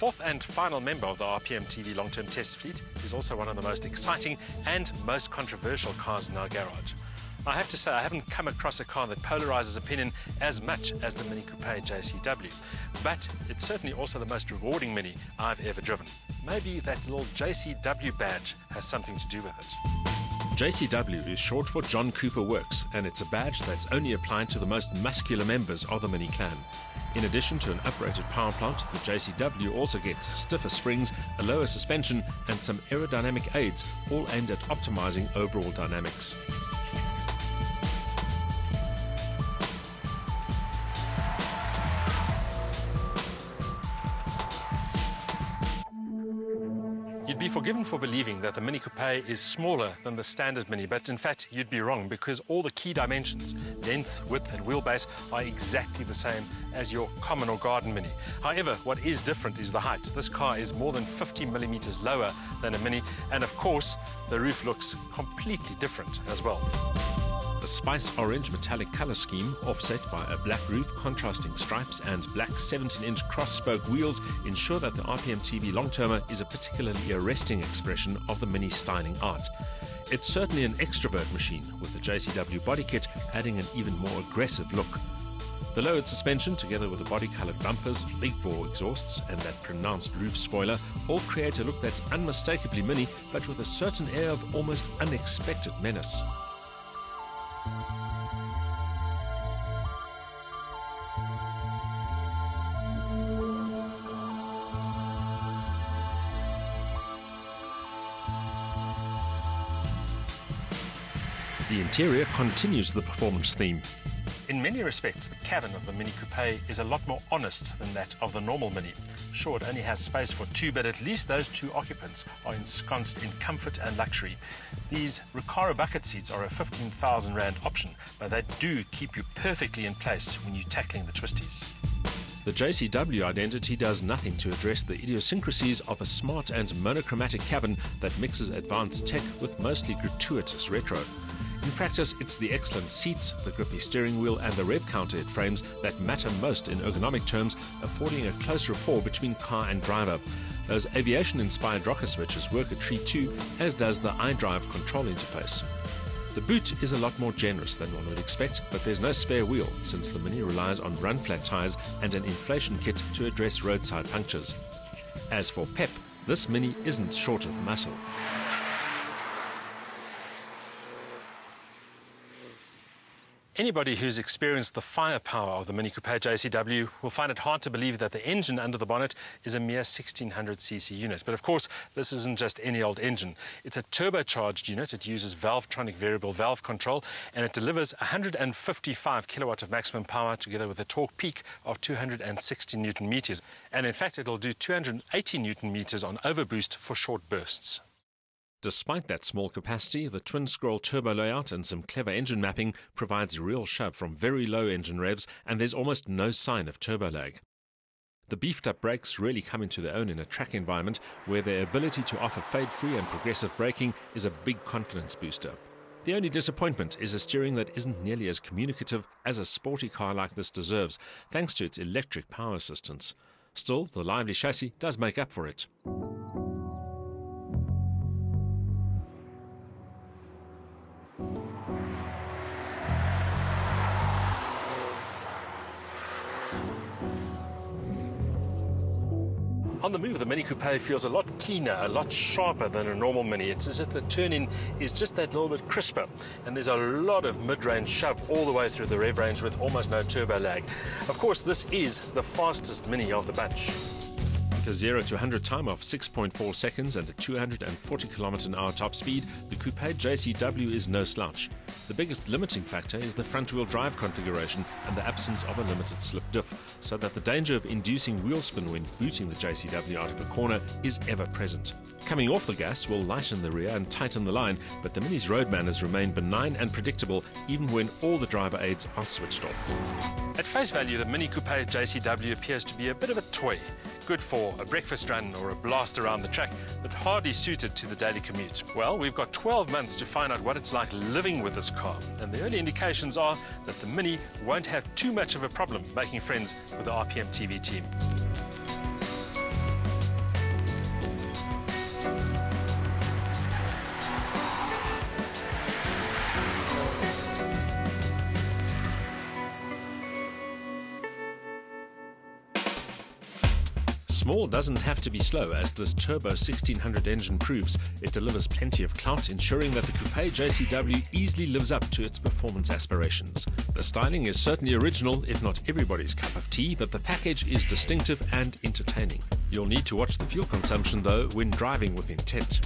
fourth and final member of the RPM TV long-term test fleet is also one of the most exciting and most controversial cars in our garage. I have to say, I haven't come across a car that polarizes opinion as much as the Mini Coupe JCW, but it's certainly also the most rewarding Mini I've ever driven. Maybe that little JCW badge has something to do with it. JCW is short for John Cooper Works, and it's a badge that's only applied to the most muscular members of the Mini clan. In addition to an uprated power plant, the JCW also gets stiffer springs, a lower suspension, and some aerodynamic aids, all aimed at optimizing overall dynamics. Forgiven for believing that the Mini Coupe is smaller than the standard Mini, but in fact, you'd be wrong because all the key dimensions, length, width, and wheelbase, are exactly the same as your common or garden Mini. However, what is different is the height. This car is more than 50 millimeters lower than a Mini, and of course, the roof looks completely different as well. The spice orange metallic color scheme, offset by a black roof, contrasting stripes, and black 17 inch cross spoke wheels, ensure that the RPM TV long termer is a particularly arresting expression of the mini styling art. It's certainly an extrovert machine, with the JCW body kit adding an even more aggressive look. The lowered suspension, together with the body coloured bumpers, big bore exhausts, and that pronounced roof spoiler, all create a look that's unmistakably mini, but with a certain air of almost unexpected menace. The interior continues the performance theme. In many respects, the cabin of the Mini Coupe is a lot more honest than that of the normal Mini. Sure, it only has space for two, but at least those two occupants are ensconced in comfort and luxury. These Recaro bucket seats are a 15,000 Rand option, but they do keep you perfectly in place when you're tackling the twisties. The JCW identity does nothing to address the idiosyncrasies of a smart and monochromatic cabin that mixes advanced tech with mostly gratuitous retro. In practice, it's the excellent seats, the grippy steering wheel, and the rev counter it frames that matter most in ergonomic terms, affording a close rapport between car and driver. Those aviation inspired rocker switches work a treat too, as does the iDrive control interface. The boot is a lot more generous than one would expect, but there's no spare wheel since the Mini relies on run flat tyres and an inflation kit to address roadside punctures. As for pep, this Mini isn't short of muscle. Anybody who's experienced the firepower of the Mini Coupe JCW will find it hard to believe that the engine under the bonnet is a mere 1600cc unit. But of course, this isn't just any old engine. It's a turbocharged unit. It uses Valvetronic variable valve control and it delivers 155 kilowatt of maximum power together with a torque peak of 260 newton meters. And in fact, it'll do 280 newton meters on overboost for short bursts. Despite that small capacity, the twin scroll turbo layout and some clever engine mapping provides a real shove from very low engine revs, and there's almost no sign of turbo lag. The beefed up brakes really come into their own in a track environment where their ability to offer fade free and progressive braking is a big confidence booster. The only disappointment is a steering that isn't nearly as communicative as a sporty car like this deserves, thanks to its electric power assistance. Still, the lively chassis does make up for it. On the move, the Mini Coupe feels a lot keener, a lot sharper than a normal Mini. It's as if the turn-in is just that little bit crisper. And there's a lot of mid-range shove all the way through the rev range with almost no turbo lag. Of course, this is the fastest Mini of the bunch. With a 0 to 100 time of 6.4 seconds and a 240 km hour top speed, the Coupe JCW is no slouch. The biggest limiting factor is the front wheel drive configuration and the absence of a limited slip diff, so that the danger of inducing wheel spin when booting the JCW out of a corner is ever present. Coming off the gas will lighten the rear and tighten the line, but the Mini's road manners remain benign and predictable even when all the driver aids are switched off. At face value, the Mini Coupe JCW appears to be a bit of a toy good for a breakfast run or a blast around the track, but hardly suited to the daily commute. Well, we've got 12 months to find out what it's like living with this car, and the early indications are that the Mini won't have too much of a problem making friends with the RPM TV team. Small doesn't have to be slow, as this turbo 1600 engine proves. It delivers plenty of clout, ensuring that the Coupe JCW easily lives up to its performance aspirations. The styling is certainly original, if not everybody's cup of tea, but the package is distinctive and entertaining. You'll need to watch the fuel consumption, though, when driving with intent.